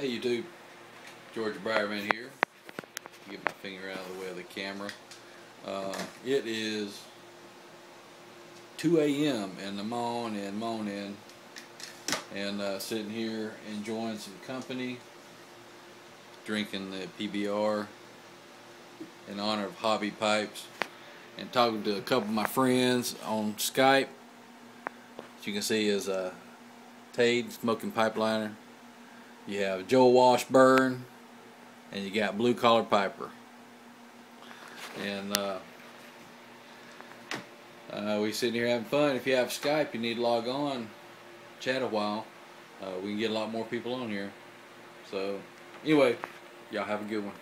Hey YouTube, George Briarman here. Get my finger out of the way of the camera. Uh, it is 2 a.m. in the morning, and moaning and uh, sitting here enjoying some company, drinking the PBR in honor of Hobby Pipes and talking to a couple of my friends on Skype. As you can see is uh, Tade, smoking pipeliner. You have Joel Washburn, and you got Blue Collar Piper. And uh, uh, we sitting here having fun. If you have Skype, you need to log on, chat a while. Uh, we can get a lot more people on here. So, anyway, y'all have a good one.